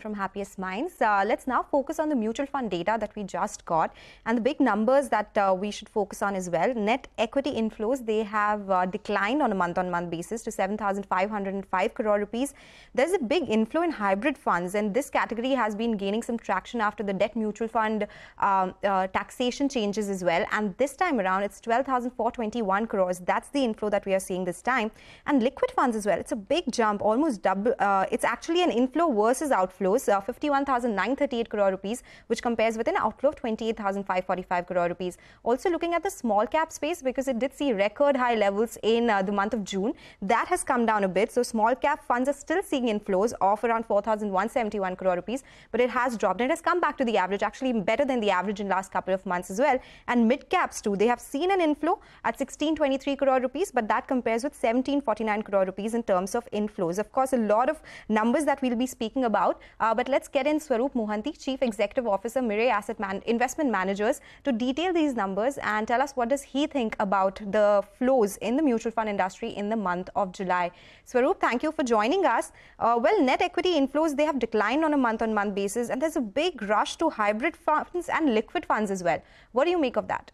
from Happiest Minds. Uh, let's now focus on the mutual fund data that we just got and the big numbers that uh, we should focus on as well. Net equity inflows, they have uh, declined on a month-on-month basis to 7,505 crore rupees. There's a big inflow in hybrid funds and this category has been gaining some traction after the debt mutual fund um, uh, taxation changes as well. And this time around, it's 12,421 crores. That's the inflow that we are seeing this time. And liquid funds as well. It's a big jump, almost double. Uh, it's actually an inflow versus outflow outflows, uh, 51,938 crore rupees, which compares with an outflow of 28,545 crore rupees. Also looking at the small cap space because it did see record high levels in uh, the month of June. That has come down a bit. So small cap funds are still seeing inflows of around 4,171 crore rupees, but it has dropped and it has come back to the average, actually better than the average in last couple of months as well. And mid caps too, they have seen an inflow at 1623 crore rupees, but that compares with 1749 crore rupees in terms of inflows. Of course, a lot of numbers that we'll be speaking about. Uh, but let's get in Swarup Mohanty, Chief Executive Officer, Mirae Asset Man Investment Managers, to detail these numbers and tell us what does he think about the flows in the mutual fund industry in the month of July. Swarup, thank you for joining us. Uh, well, net equity inflows, they have declined on a month-on-month basis and there's a big rush to hybrid funds and liquid funds as well. What do you make of that?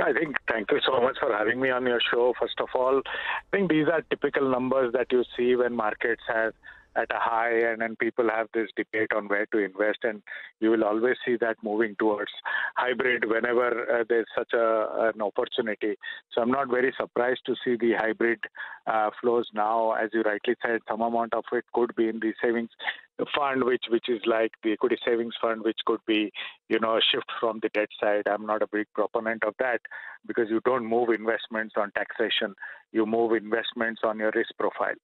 I think thank you so much for having me on your show. First of all, I think these are typical numbers that you see when markets have at a high and then people have this debate on where to invest and you will always see that moving towards hybrid whenever uh, there's such a, an opportunity. So i'm not very surprised to see the hybrid uh, flows now. As you rightly said some amount of it could be in the savings fund which which is like the equity savings fund which could be you know a shift from the debt side. I'm not a big proponent of that because you don't move investments on taxation. You move investments on your risk profile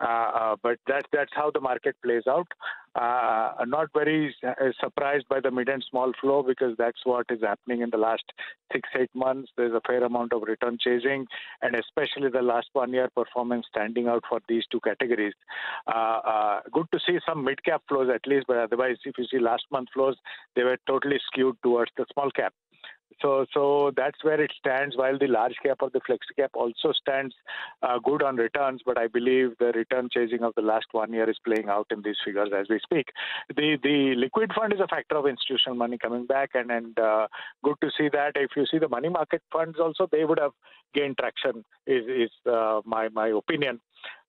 Uh, uh, but that, that's how the market plays out. Uh, uh not very surprised by the mid and small flow because that's what is happening in the last six, eight months. There's a fair amount of return chasing, and especially the last one year performance standing out for these two categories. good to see some mid cap flows at least, but otherwise, if you see last month flows, they were totally skewed towards the small cap. So, so that's where it stands. While the large cap or the flexi cap also stands uh, good on returns, but I believe the return chasing of the last one year is playing out in these figures as we speak. The the liquid fund is a factor of institutional money coming back, and and uh, good to see that. If you see the money market funds also, they would have gained traction. Is is uh, my my opinion.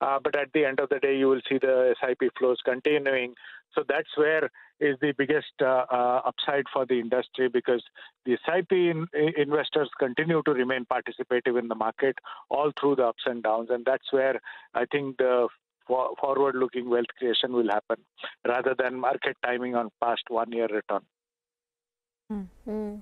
Uh, but at the end of the day, you will see the SIP flows continuing. So that's where is the biggest uh, uh, upside for the industry because the SIP in, investors continue to remain participative in the market all through the ups and downs, and that's where I think the forward-looking wealth creation will happen rather than market timing on past one-year return. Mm-hmm.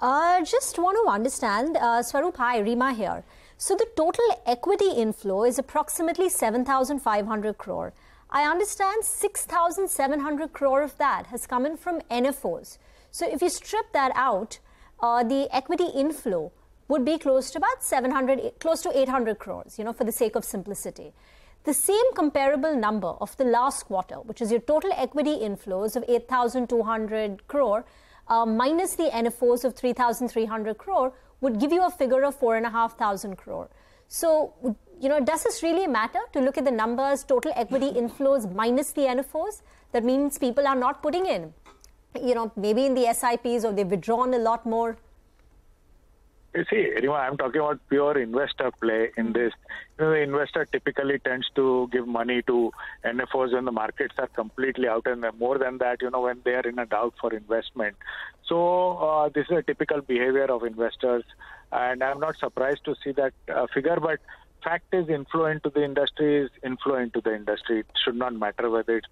Uh, just want to understand, uh, Swarup, hi, Reema here. So the total equity inflow is approximately 7,500 crore. I understand 6,700 crore of that has come in from NFOs. So if you strip that out, uh, the equity inflow would be close to about 700, close to 800 crores, you know, for the sake of simplicity. The same comparable number of the last quarter, which is your total equity inflows of 8,200 crore, uh, minus the NFOs of 3,300 crore, would give you a figure of 4,500 crore. So you know, does this really matter to look at the numbers, total equity inflows minus the NFOs? That means people are not putting in, you know, maybe in the SIPs or they've withdrawn a lot more. You see, anyway, I'm talking about pure investor play in this. You know, the investor typically tends to give money to NFOs when the markets are completely out, and more than that, you know, when they are in a doubt for investment. So uh, this is a typical behavior of investors, and I'm not surprised to see that uh, figure. But fact is inflow into the industry is inflow into the industry. It should not matter whether it's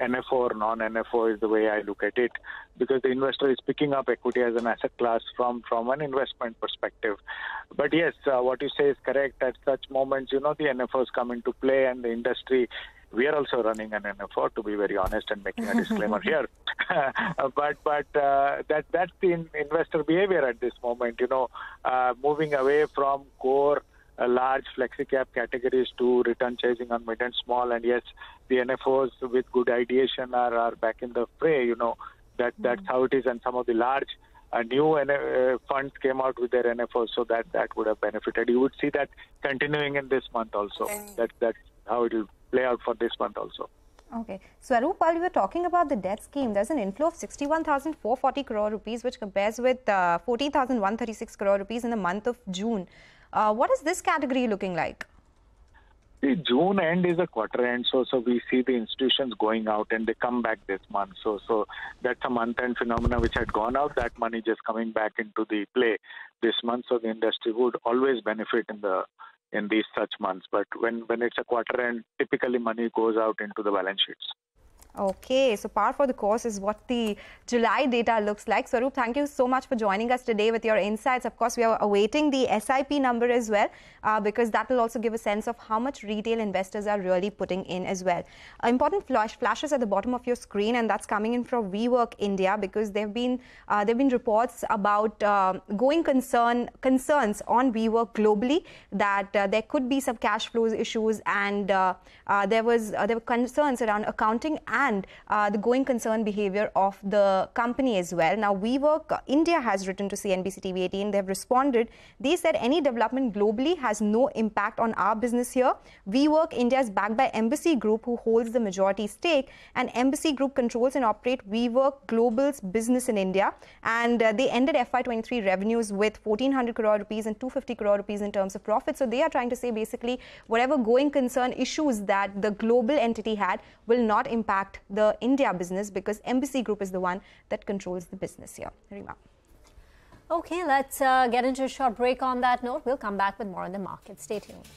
NFO or non-NFO is the way I look at it, because the investor is picking up equity as an asset class from from an investment perspective. But yes, uh, what you say is correct. At such moments, you know, the NFOs come into play, and the industry. We are also running an NFO, to be very honest, and making a disclaimer here. but but uh, that that's the investor behavior at this moment. You know, uh, moving away from core a large flexi cap categories to return chasing on mid and small. And yes, the NFOs with good ideation are, are back in the fray. You know that mm-hmm. that's how it is. And some of the large uh, new uh, funds came out with their NFOs, so that that would have benefited. You would see that continuing in this month also. That that's how it will play out for this month also. Okay. Swarup, while we were talking about the debt scheme, there's an inflow of 61,440 crore rupees, which compares with uh, 14,136 crore rupees in the month of June. Uh, what is this category looking like? The June end is a quarter end, so so we see the institutions going out and they come back this month. So so that's a month end phenomena which had gone out. That money just coming back into the play this month. So the industry would always benefit in the in these such months. But when when it's a quarter end, typically money goes out into the balance sheets. Okay, so par for the course is what the July data looks like. Swarup, thank you so much for joining us today with your insights. Of course, we are awaiting the SIP number as well uh, because that will also give a sense of how much retail investors are really putting in as well. Uh, important flash flashes at the bottom of your screen, and that's coming in from WeWork India because there have been uh, there have been reports about uh, going concern concerns on WeWork globally that uh, there could be some cash flows issues, and uh, there was there were concerns around accounting and uh, the going concern behavior of the company as well. Now, WeWork uh, India has written to CNBC TV 18. They have responded. They said any development globally has no impact on our business here. WeWork India is backed by Embassy Group, who holds the majority stake, and Embassy Group controls and operates WeWork Global's business in India. And uh, they ended FY23 revenues with 1400 crore rupees and 250 crore rupees in terms of profit. So they are trying to say basically whatever going concern issues that the global entity had will not impact impact the India business because Embassy Group is the one that controls the business here. Reema. Okay, let's uh, get into a short break on that note. We'll come back with more on the market. Stay tuned.